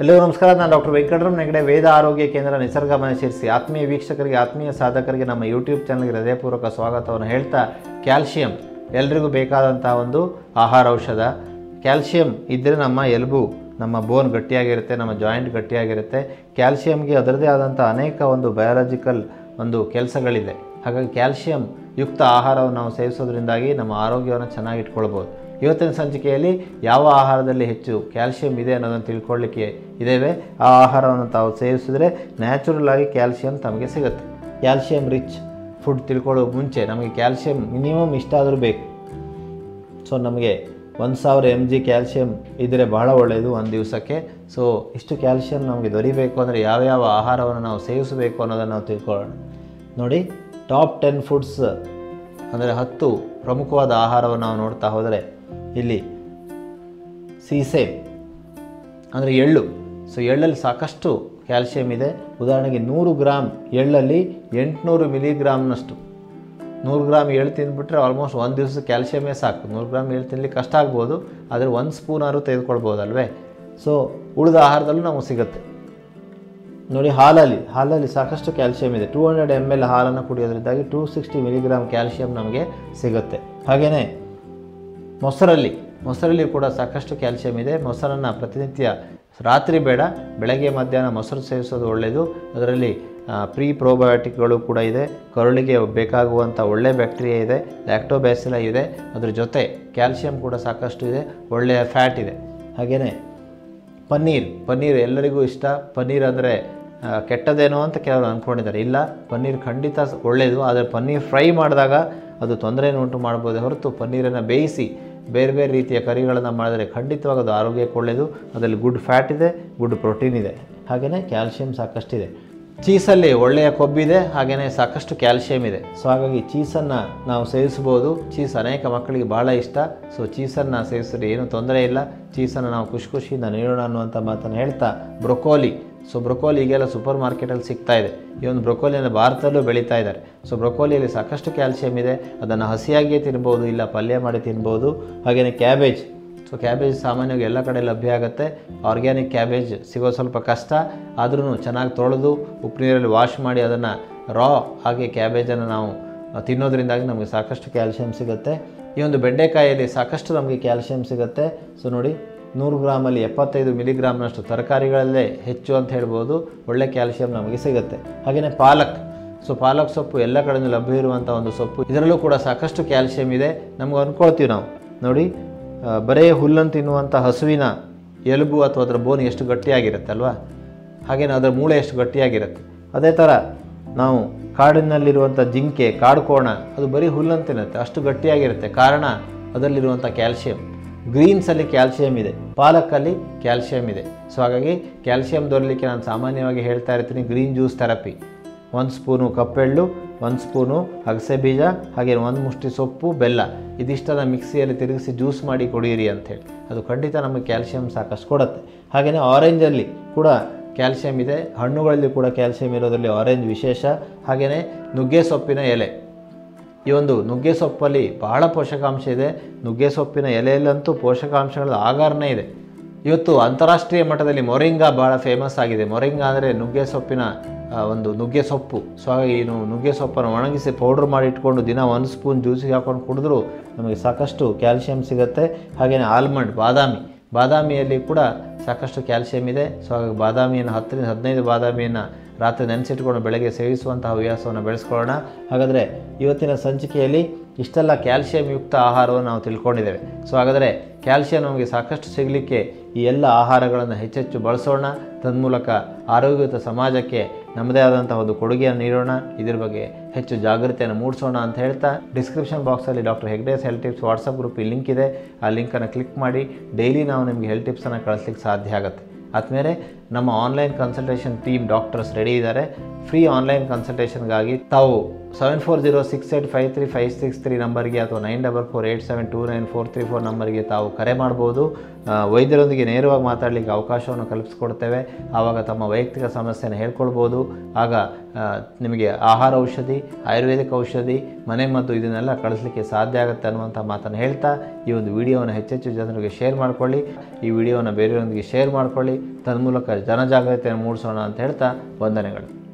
ಎಲ್ಲರಿಗೂ ನಮಸ್ಕಾರ, ನಾನು ಡಾಕ್ಟರ್ ವೆಂಕಟರಮ್ ನೆಗಡೆ ವೇದ ಆರೋಗ್ಯ ಕೇಂದ್ರ ನಿಸರ್ಗ ಸೇರಿಸಿ ಆತ್ಮೀಯ ವೀಕ್ಷಕರಿಗೆ, ಆತ್ಮೀಯ ಸಾಧಕರಿಗೆ ನಮ್ಮ ಯೂಟ್ಯೂಬ್ ಚಾನಲ್ಗೆ ಹೃದಯಪೂರ್ವಕ ಸ್ವಾಗತವನ್ನು ಹೇಳ್ತಾ, ಕ್ಯಾಲ್ಶಿಯಂ ಎಲ್ರಿಗೂ ಬೇಕಾದಂಥ ಒಂದು ಆಹಾರ ಔಷಧ. ಕ್ಯಾಲ್ಶಿಯಂ ಇದ್ದರೆ ನಮ್ಮ ಎಲುಬು, ನಮ್ಮ ಬೋನ್ ಗಟ್ಟಿಯಾಗಿರುತ್ತೆ, ನಮ್ಮ ಜಾಯಿಂಟ್ ಗಟ್ಟಿಯಾಗಿರುತ್ತೆ. ಕ್ಯಾಲ್ಶಿಯಂಗೆ ಅದರದೇ ಆದಂಥ ಅನೇಕ ಒಂದು ಬಯಾಲಜಿಕಲ್ ಒಂದು ಕೆಲಸಗಳಿದೆ. ಹಾಗಾಗಿ ಕ್ಯಾಲ್ಶಿಯಂ ಯುಕ್ತ ಆಹಾರವನ್ನು ನಾವು ಸೇವಿಸೋದ್ರಿಂದಾಗಿ ನಮ್ಮ ಆರೋಗ್ಯವನ್ನು ಚೆನ್ನಾಗಿ ಇಟ್ಕೊಳ್ಬೋದು ಇವತ್ತಿನ ಸಂಚಿಕೆಯಲ್ಲಿ ಯಾವ ಆಹಾರದಲ್ಲಿ ಹೆಚ್ಚು ಕ್ಯಾಲ್ಸಿಯಂ ಇದೆ ಅನ್ನೋದನ್ನು ತಿಳ್ಕೊಳ್ಳಿಕ್ಕೆ ಇದ್ದೇವೆ. ಆ ಆಹಾರವನ್ನು ತಾವು ಸೇವಿಸಿದ್ರೆ ನ್ಯಾಚುರಲ್ ಆಗಿ ಕ್ಯಾಲ್ಸಿಯಂ ತಮಗೆ ಸಿಗುತ್ತೆ. ಕ್ಯಾಲ್ಸಿಯಂ ರಿಚ್ ಫುಡ್ ತಿಳ್ಕೊಳ್ಳೋ ಮುಂಚೆ ನಮಗೆ ಕ್ಯಾಲ್ಸಿಯಂ ಮಿನಿಮಮ್ ಇಷ್ಟಾದರೂ ಬೇಕು. ಸೊ, ನಮಗೆ ಒಂದು ಸಾವಿರ ಎಂ ಜಿ ಕ್ಯಾಲ್ಸಿಯಂ ಇದ್ದರೆ ಬಹಳ ಒಳ್ಳೆಯದು ಒಂದು ದಿವಸಕ್ಕೆ. ಸೊ, ಇಷ್ಟು ಕ್ಯಾಲ್ಸಿಯಂ ನಮಗೆ ದೊರಿಬೇಕು ಅಂದರೆ ಯಾವ್ಯಾವ ಆಹಾರವನ್ನು ನಾವು ಸೇವಿಸಬೇಕು ಅನ್ನೋದನ್ನು ನಾವು ತಿಳ್ಕೊಳ್ಳೋಣ. ನೋಡಿ, ಟಾಪ್ ಟೆನ್ ಫುಡ್ಸ್ ಅಂದರೆ ಹತ್ತು ಪ್ರಮುಖವಾದ ಆಹಾರವನ್ನು ನಾವು ನೋಡ್ತಾ ಹೋದರೆ ಇಲ್ಲಿ ಸೀಸೆ ಅಂದರೆ ಎಳ್ಳು. ಸೊ ಎಳ್ಳಲ್ಲಿ ಸಾಕಷ್ಟು ಕ್ಯಾಲ್ಶಿಯಂ ಇದೆ. ಉದಾಹರಣೆಗೆ ನೂರು ಗ್ರಾಮ್ ಎಳ್ಳಲ್ಲಿ ಎಂಟುನೂರು ಮಿಲಿಗ್ರಾಮ್ನಷ್ಟು. ನೂರು ಗ್ರಾಮ್ ಎಳ್ಳು ತಿಂದುಬಿಟ್ರೆ ಆಲ್ಮೋಸ್ಟ್ ಒಂದು ದಿವಸ ಕ್ಯಾಲ್ಶಿಯಮೇ ಸಾಕು. ನೂರು ಗ್ರಾಮ್ ಎಳ್ಳು ತಿನ್ನಲಿ ಕಷ್ಟ ಆಗ್ಬೋದು, ಆದರೆ ಒಂದು ಸ್ಪೂನಾದ್ರು ತೆಗೆದುಕೊಳ್ಬೋದಲ್ವೇ? ಸೊ ಉಳಿದ ಆಹಾರದಲ್ಲೂ ನಮಗೆ ಸಿಗುತ್ತೆ. ನೋಡಿ, ಹಾಲಲ್ಲಿ ಹಾಲಲ್ಲಿ ಸಾಕಷ್ಟು ಕ್ಯಾಲ್ಶಿಯಂ ಇದೆ. ಟೂ ಹಂಡ್ರೆಡ್ ಎಂ ಎಲ್ ಹಾಲನ್ನು ಕುಡಿಯೋದ್ರಿಂದಾಗಿ ಟೂ ಸಿಕ್ಸ್ಟಿ ಮಿಲಿಗ್ರಾಮ್ ಕ್ಯಾಲ್ಶಿಯಂ ನಮಗೆ ಸಿಗುತ್ತೆ. ಹಾಗೆಯೇ ಮೊಸರಲ್ಲಿ ಮೊಸರಲ್ಲಿ ಕೂಡ ಸಾಕಷ್ಟು ಕ್ಯಾಲ್ಸಿಯಂ ಇದೆ. ಮೊಸರನ್ನು ಪ್ರತಿನಿತ್ಯ ರಾತ್ರಿ ಬೇಡ, ಬೆಳಗ್ಗೆ ಮಧ್ಯಾಹ್ನ ಮೊಸರು ಸೇವಿಸೋದು ಒಳ್ಳೆಯದು ಅದರಲ್ಲಿ ಪ್ರೀ ಪ್ರೋಬಯೋಟಿಕ್ಗಳು ಕೂಡ ಇದೆ. ಕರುಳಿಗೆ ಬೇಕಾಗುವಂಥ ಒಳ್ಳೆಯ ಬ್ಯಾಕ್ಟೀರಿಯಾ ಇದೆ. ಲ್ಯಾಕ್ಟೋಬ್ಯಾಸಿಲ ಇದೆ. ಅದ್ರ ಜೊತೆ ಕ್ಯಾಲ್ಸಿಯಂ ಕೂಡ ಸಾಕಷ್ಟು ಇದೆ. ಒಳ್ಳೆಯ ಫ್ಯಾಟ್ ಇದೆ. ಹಾಗೆಯೇ ಪನ್ನೀರ್ ಪನ್ನೀರ್ ಎಲ್ಲರಿಗೂ ಇಷ್ಟ. ಪನ್ನೀರ್ ಅಂದರೆ ಕೆಟ್ಟದೇನೋ ಅಂತ ಕೆಲವರು ಅಂದ್ಕೊಂಡಿದ್ದಾರೆ ಇಲ್ಲ, ಪನ್ನೀರ್ ಖಂಡಿತ ಒಳ್ಳೆಯದು ಆದರೆ ಪನ್ನೀರ್ ಫ್ರೈ ಮಾಡಿದಾಗ ಅದು ತೊಂದರೆಯನ್ನು ಉಂಟು ಮಾಡ್ಬೋದೇ ಹೊರತು ಪನ್ನೀರನ್ನು ಬೇಯಿಸಿ ಬೇರೆ ಬೇರೆ ರೀತಿಯ ಕರಿಗಳನ್ನು ಮಾಡಿದರೆ ಖಂಡಿತವಾಗಿ ಅದು ಆರೋಗ್ಯಕ್ಕೆ ಒಳ್ಳೆಯದು ಅದರಲ್ಲಿ ಗುಡ್ ಫ್ಯಾಟ್ ಇದೆ ಗುಡ್ ಪ್ರೋಟೀನ್ ಇದೆ. ಹಾಗೆಯೇ ಕ್ಯಾಲ್ಶಿಯಂ ಸಾಕಷ್ಟಿದೆ. ಚೀಸಲ್ಲಿ ಒಳ್ಳೆಯ ಕೊಬ್ಬಿದೆ ಹಾಗೆಯೇ ಸಾಕಷ್ಟು ಕ್ಯಾಲ್ಸಿಯಂ ಇದೆ. ಸೊ ಹಾಗಾಗಿ ಚೀಸನ್ನು ನಾವು ಸೇವಿಸ್ಬೋದು ಚೀಸ್ ಅನೇಕ ಮಕ್ಕಳಿಗೆ ಭಾಳ ಇಷ್ಟ. ಸೊ ಚೀಸನ್ನು ಸೇವಿಸಿದ್ರೆ ಏನೂ ತೊಂದರೆ ಇಲ್ಲ. ಚೀಸನ್ನು ನಾವು ಖುಷಿ ಖುಷಿಯಿಂದ ನೀಡೋಣ ಅನ್ನುವಂಥ ಮಾತನ್ನು ಹೇಳ್ತಾ, ಬ್ರೊಕೋಲಿ. ಸೊ ಬ್ರೊಕೋಲಿ ಈಗೆಲ್ಲ ಸೂಪರ್ ಮಾರ್ಕೆಟಲ್ಲಿ ಸಿಗ್ತಾ ಇದೆ. ಈ ಒಂದು ಬ್ರೊಕೋಲಿಯನ್ನು ಭಾರತದಲ್ಲೂ ಬೆಳೀತಾ ಇದ್ದಾರೆ. ಸೊ ಬ್ರೊಕೋಲಿಯಲ್ಲಿ ಸಾಕಷ್ಟು ಕ್ಯಾಲ್ಸಿಯಂ ಇದೆ. ಅದನ್ನು ಹಸಿಯಾಗಿಯೇ ತಿನ್ಬೋದು, ಇಲ್ಲ ಪಲ್ಯ ಮಾಡಿ ತಿನ್ಬೋದು. ಹಾಗೆಯೇ ಕ್ಯಾಬೇಜ್. ಸೊ ಕ್ಯಾಬೇಜ್ ಸಾಮಾನ್ಯವಾಗಿ ಎಲ್ಲ ಕಡೆ ಲಭ್ಯ ಆಗುತ್ತೆ. ಆರ್ಗ್ಯಾನಿಕ್ ಕ್ಯಾಬೇಜ್ ಸಿಗೋ ಸ್ವಲ್ಪ ಕಷ್ಟ. ಆದ್ರೂ ಚೆನ್ನಾಗಿ ತೊಳೆದು ಉಪ್ಪು ನೀರಲ್ಲಿ ವಾಶ್ ಮಾಡಿ ಅದನ್ನು ರಾ ಹಾಗೆ ಕ್ಯಾಬೇಜನ್ನು ನಾವು ತಿನ್ನೋದ್ರಿಂದಾಗಿ ನಮಗೆ ಸಾಕಷ್ಟು ಕ್ಯಾಲ್ಸಿಯಂ ಸಿಗುತ್ತೆ. ಈ ಒಂದು ಬೆಂಡೆಕಾಯಲ್ಲಿ ಸಾಕಷ್ಟು ನಮಗೆ ಕ್ಯಾಲ್ಸಿಯಂ ಸಿಗುತ್ತೆ. ಸೊ ನೋಡಿ ನೂರು ಗ್ರಾಮಲ್ಲಿ ಎಪ್ಪತ್ತೈದು ಮಿಲಿಗ್ರಾಮ್ನಷ್ಟು ತರಕಾರಿಗಳಲ್ಲೇ ಹೆಚ್ಚು ಅಂತ ಹೇಳ್ಬೋದು. ಒಳ್ಳೆ ಕ್ಯಾಲ್ಸಿಯಂ ನಮಗೆ ಸಿಗುತ್ತೆ. ಹಾಗೆಯೇ ಪಾಲಕ್. ಸೊ ಪಾಲಕ್ ಸೊಪ್ಪು ಎಲ್ಲ ಕಡೆಯೂ ಲಭ್ಯ ಇರುವಂಥ ಒಂದು ಸೊಪ್ಪು. ಇದರಲ್ಲೂ ಕೂಡ ಸಾಕಷ್ಟು ಕ್ಯಾಲ್ಸಿಯಂ ಇದೆ. ನಮ್ಗೆ ಅಂದ್ಕೊಳ್ತೀವಿ ನಾವು. ನೋಡಿ ಬರೇ ಹುಲ್ಲನ್ನು ತಿನ್ನುವಂಥ ಹಸುವಿನ ಎಲುಬು ಅಥವಾ ಅದರ ಬೋನ್ ಎಷ್ಟು ಗಟ್ಟಿಯಾಗಿರುತ್ತೆ ಅಲ್ವಾ? ಹಾಗೇನೆ ಅದರ ಮೂಳೆ ಎಷ್ಟು ಗಟ್ಟಿಯಾಗಿರುತ್ತೆ. ಅದೇ ಥರ ನಾವು ಕಾಡಿನಲ್ಲಿರುವಂಥ ಜಿಂಕೆ, ಕಾಡುಕೋಣ, ಅದು ಬರೀ ಹುಲ್ಲನ್ನು ತಿನ್ನುತ್ತೆ. ಅಷ್ಟು ಗಟ್ಟಿಯಾಗಿರುತ್ತೆ. ಕಾರಣ ಅದರಲ್ಲಿರುವಂಥ ಕ್ಯಾಲ್ಶಿಯಂ ಗ್ರೀನ್ಸಲ್ಲಿ ಕ್ಯಾಲ್ಸಿಯಂ ಇದೆ, ಪಾಲಕಲ್ಲಿ ಕ್ಯಾಲ್ಸಿಯಂ ಇದೆ. ಸೊ ಹಾಗಾಗಿ ಕ್ಯಾಲ್ಸಿಯಂ ದೊರಲಿಕ್ಕೆ ನಾನು ಸಾಮಾನ್ಯವಾಗಿ ಹೇಳ್ತಾ ಇರ್ತೀನಿ, ಗ್ರೀನ್ ಜ್ಯೂಸ್ ಥೆರಪಿ. ಒಂದು ಸ್ಪೂನು ಕಪ್ಪೆಳ್ಳು, ಒಂದು ಸ್ಪೂನು ಅಗಸೆ ಬೀಜ, ಹಾಗೆ ಒಂದು ಮುಷ್ಟಿ ಸೊಪ್ಪು, ಬೆಲ್ಲ. ಇದಿಷ್ಟನ್ನು ಮಿಕ್ಸಿಯಲ್ಲಿ ತಿರುಗಿಸಿ ಜ್ಯೂಸ್ ಮಾಡಿ ಕುಡಿಯಿರಿ ಅಂಥೇಳಿ. ಅದು ಖಂಡಿತ ನಮಗೆ ಕ್ಯಾಲ್ಸಿಯಂ ಸಾಕಷ್ಟು ಕೊಡುತ್ತೆ. ಹಾಗೆಯೇ ಆರೆಂಜಲ್ಲಿ ಕೂಡ ಕ್ಯಾಲ್ಸಿಯಂ ಇದೆ, ಹಣ್ಣುಗಳಲ್ಲಿ ಕೂಡ ಕ್ಯಾಲ್ಸಿಯಂ ಇರೋದರಲ್ಲಿ ಆರೆಂಜ್ ವಿಶೇಷ. ಹಾಗೆಯೇ ನುಗ್ಗೆ ಸೊಪ್ಪಿನ ಎಲೆ. ಈ ಒಂದು ನುಗ್ಗೆ ಸೊಪ್ಪಲ್ಲಿ ಬಹಳ ಪೋಷಕಾಂಶ ಇದೆ. ನುಗ್ಗೆ ಸೊಪ್ಪಿನ ಎಲೆಯಲ್ಲಂತೂ ಪೋಷಕಾಂಶಗಳ ಆಗಾರನೇ ಇದೆ. ಇವತ್ತು ಅಂತಾರಾಷ್ಟ್ರೀಯ ಮಟ್ಟದಲ್ಲಿ ಮೊರಿಂಗಾ ಭಾಳ ಫೇಮಸ್ ಆಗಿದೆ. ಮೊರಿಂಗಾ ಅಂದರೆ ನುಗ್ಗೆ ಸೊಪ್ಪಿನ ಒಂದು ನುಗ್ಗೆ ಸೊಪ್ಪು. ಸೊ ಏನು ನುಗ್ಗೆ ಸೊಪ್ಪನ್ನು ಒಣಗಿಸಿ ಪೌಡ್ರ್ ಮಾಡಿ ಇಟ್ಕೊಂಡು ದಿನ ಒಂದು ಸ್ಪೂನ್ ಜ್ಯೂಸಿಗೆ ಹಾಕೊಂಡು ಕುಡಿದ್ರೂ ನಮಗೆ ಸಾಕಷ್ಟು ಕ್ಯಾಲ್ಶಿಯಂ ಸಿಗುತ್ತೆ. ಹಾಗೆಯೇ ಆಲ್ಮಂಡ್ ಬಾದಾಮಿ. ಬಾದಾಮಿಯಲ್ಲಿ ಕೂಡ ಸಾಕಷ್ಟು ಕ್ಯಾಲ್ಸಿಯಂ ಇದೆ. ಸೊ ಹಾಗಾಗಿ ಬಾದಾಮಿಯನ್ನು ಹತ್ತರಿಂದ ಹದಿನೈದು ಬಾದಾಮಿಯನ್ನು ರಾತ್ರಿ ನೆನೆಸಿಟ್ಕೊಂಡು ಬೆಳಗ್ಗೆ ಸೇವಿಸುವಂತಹ ಹವ್ಯಾಸವನ್ನು ಬೆಳೆಸ್ಕೊಳ್ಳೋಣ. ಹಾಗಾದರೆ ಇವತ್ತಿನ ಸಂಚಿಕೆಯಲ್ಲಿ ಇಷ್ಟೆಲ್ಲ ಕ್ಯಾಲ್ಸಿಯಂ ಯುಕ್ತ ಆಹಾರವನ್ನು ನಾವು ತಿಳ್ಕೊಂಡಿದ್ದೇವೆ. ಸೊ ಹಾಗಾದರೆ ಕ್ಯಾಲ್ಶಿಯಂ ನಮಗೆ ಸಾಕಷ್ಟು ಸಿಗಲಿಕ್ಕೆ ಈ ಎಲ್ಲ ಆಹಾರಗಳನ್ನು ಹೆಚ್ಚೆಚ್ಚು ಬಳಸೋಣ. ತನ್ಮೂಲಕ ಆರೋಗ್ಯಯುತ ಸಮಾಜಕ್ಕೆ ನಮ್ಮದೇ ಆದಂಥ ಒಂದು ಕೊಡುಗೆಯನ್ನು ನೀಡೋಣ. ಇದರ ಬಗ್ಗೆ ಹೆಚ್ಚು ಜಾಗೃತಿಯನ್ನು ಮೂಡಿಸೋಣ ಅಂತ ಹೇಳ್ತಾ ಡಿಸ್ಕ್ರಿಪ್ಷನ್ ಬಾಕ್ಸಲ್ಲಿ doctor Hegde's health tips WhatsApp group link ಇದೆ. ಆ ಲಿಂಕನ್ನು ಕ್ಲಿಕ್ ಮಾಡಿ ಡೈಲಿ ನಾವು ನಿಮಗೆ ಹೆಲ್ತ್ ಟಿಪ್ಸನ್ನು ಕಳಿಸ್ಲಿಕ್ಕೆ ಸಾಧ್ಯ ಆಗುತ್ತೆ. ಆದಮೇಲೆ ನಮ್ಮ online consultation team doctors ready ಇದ್ದಾರೆ. ಫ್ರೀ ಆನ್ಲೈನ್ ಕನ್ಸಲ್ಟೇಷನ್ಗಾಗಿ ತಾವು seven four zero six eight five three five six three ನಂಬರ್ಗೆ ಅಥವಾ nine double four eight seven two nine four three four ನಂಬರ್ಗೆ ತಾವು ಕರೆ ಮಾಡ್ಬೋದು. ವೈದ್ಯರೊಂದಿಗೆ ನೇರವಾಗಿ ಮಾತಾಡಲಿಕ್ಕೆ ಅವಕಾಶವನ್ನು ಕಲ್ಪಿಸ್ಕೊಡ್ತೇವೆ. ಆವಾಗ ತಮ್ಮ ವೈಯಕ್ತಿಕ ಸಮಸ್ಯೆನ ಹೇಳ್ಕೊಳ್ಬೋದು. ಆಗ ನಿಮಗೆ ಆಹಾರ ಔಷಧಿ, ಆಯುರ್ವೇದಿಕ್ ಔಷಧಿ, ಮನೆ ಮದ್ದು ಇದನ್ನೆಲ್ಲ ಕಳಿಸ್ಲಿಕ್ಕೆ ಸಾಧ್ಯ ಆಗುತ್ತೆ ಅನ್ನುವಂಥ ಮಾತನ್ನು ಹೇಳ್ತಾ ಈ ಒಂದು ವಿಡಿಯೋವನ್ನು ಹೆಚ್ಚೆಚ್ಚು ಜನರಿಗೆ ಶೇರ್ ಮಾಡಿಕೊಳ್ಳಿ. ಈ ವಿಡಿಯೋವನ್ನು ಬೇರೆಯವರೊಂದಿಗೆ ಶೇರ್ ಮಾಡಿಕೊಳ್ಳಿ. ತನ್ಮೂಲಕ ಜನಜಾಗೃತಿಯನ್ನು ಮೂಡಿಸೋಣ ಅಂತ ಹೇಳ್ತಾ ವಂದನೆಗಳು.